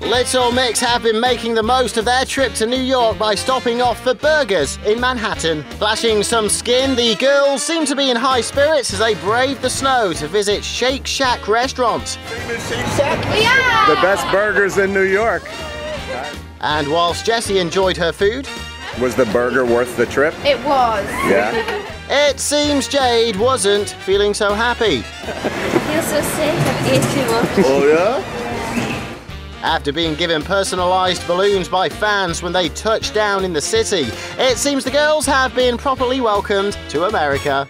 Little Mix have been making the most of their trip to New York by stopping off for burgers in Manhattan. Flashing some skin, the girls seem to be in high spirits as they brave the snow to visit Shake Shack restaurant. Famous Shake Shack? Yeah. The best burgers in New York. And whilst Jessie enjoyed her food, Was the burger worth the trip? It was. Yeah. it seems Jade wasn't feeling so happy. Feel so sick. I've ate too much. Oh yeah? After being given personalised balloons by fans when they touched down in the city, it seems the girls have been properly welcomed to America.